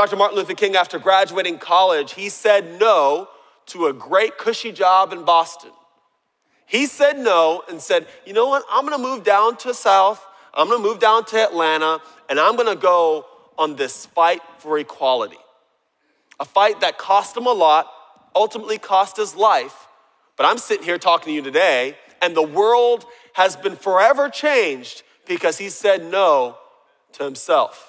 Dr. Martin Luther King, after graduating college, he said no to a great cushy job in Boston. He said no and said, you know what, I'm gonna move down to South, I'm gonna move down to Atlanta, and I'm gonna go on this fight for equality. A fight that cost him a lot, ultimately cost his life. But I'm sitting here talking to you today, and the world has been forever changed because he said no to himself.